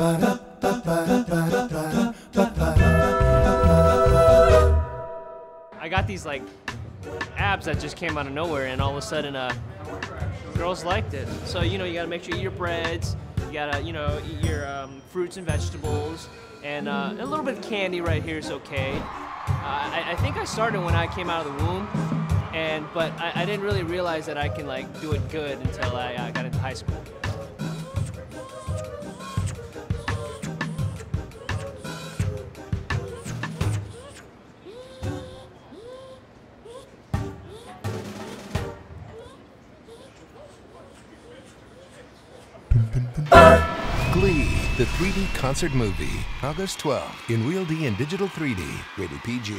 I got these like abs that just came out of nowhere, and all of a sudden, uh, girls liked it. So you know, you gotta make sure you eat your breads. You gotta, you know, eat your um, fruits and vegetables, and uh, a little bit of candy right here is okay. Uh, I, I think I started when I came out of the womb, and but I, I didn't really realize that I can like do it good until I uh, got into high school. Glee, the 3D concert movie, August 12th in Real D and Digital 3D, rated PG.